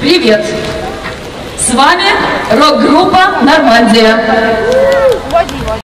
привет! С вами рок-группа «Нормандия».